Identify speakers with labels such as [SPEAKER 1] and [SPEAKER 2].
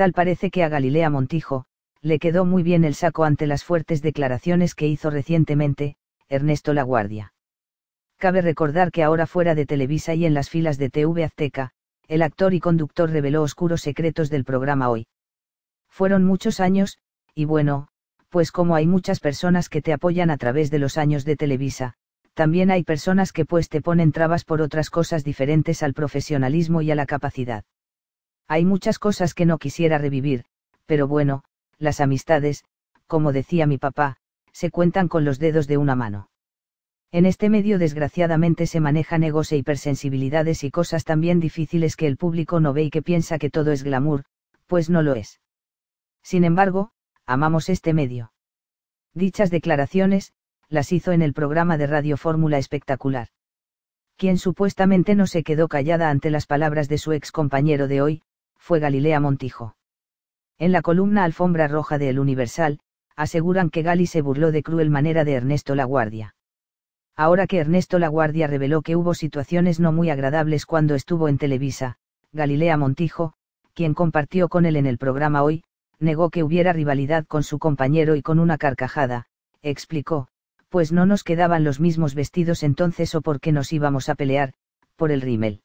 [SPEAKER 1] Tal parece que a Galilea Montijo, le quedó muy bien el saco ante las fuertes declaraciones que hizo recientemente, Ernesto Laguardia. Cabe recordar que ahora fuera de Televisa y en las filas de TV Azteca, el actor y conductor reveló oscuros secretos del programa hoy. Fueron muchos años, y bueno, pues como hay muchas personas que te apoyan a través de los años de Televisa, también hay personas que pues te ponen trabas por otras cosas diferentes al profesionalismo y a la capacidad. Hay muchas cosas que no quisiera revivir, pero bueno, las amistades, como decía mi papá, se cuentan con los dedos de una mano. En este medio desgraciadamente se manejan egos e hipersensibilidades y cosas también difíciles que el público no ve y que piensa que todo es glamour, pues no lo es. Sin embargo, amamos este medio. Dichas declaraciones, las hizo en el programa de Radio Fórmula Espectacular. Quien supuestamente no se quedó callada ante las palabras de su ex compañero de hoy, fue Galilea Montijo. En la columna Alfombra Roja de El Universal, aseguran que Gali se burló de cruel manera de Ernesto Laguardia. Ahora que Ernesto Laguardia reveló que hubo situaciones no muy agradables cuando estuvo en Televisa, Galilea Montijo, quien compartió con él en el programa hoy, negó que hubiera rivalidad con su compañero y con una carcajada, explicó, pues no nos quedaban los mismos vestidos entonces o porque nos íbamos a pelear, por el rímel.